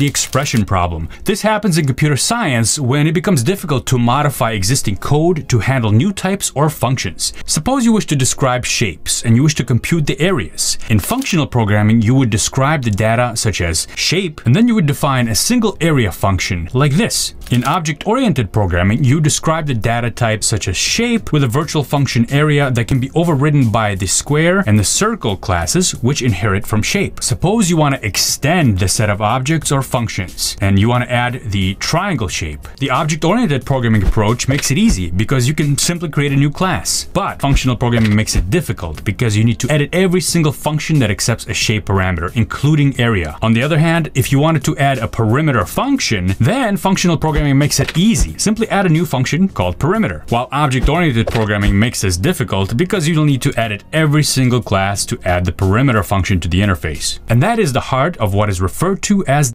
the expression problem. This happens in computer science when it becomes difficult to modify existing code to handle new types or functions. Suppose you wish to describe shapes and you wish to compute the areas. In functional programming, you would describe the data such as shape, and then you would define a single area function like this. In object-oriented programming, you describe the data type such as shape with a virtual function area that can be overridden by the square and the circle classes, which inherit from shape. Suppose you want to extend the set of objects or functions, and you want to add the triangle shape. The object-oriented programming approach makes it easy because you can simply create a new class. But functional programming makes it difficult because you need to edit every single function that accepts a shape parameter, including area. On the other hand, if you wanted to add a perimeter function, then functional programming makes it easy. Simply add a new function called perimeter. While object-oriented programming makes this difficult because you'll need to edit every single class to add the perimeter function to the interface. And that is the heart of what is referred to as